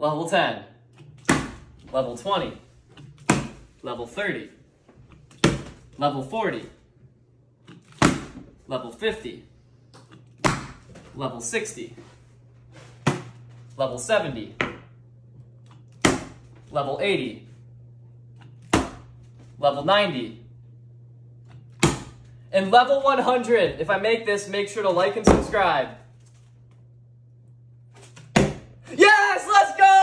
level 10, level 20, level 30, level 40, level 50, level 60, level 70, level 80, level 90, and level 100. If I make this, make sure to like and subscribe.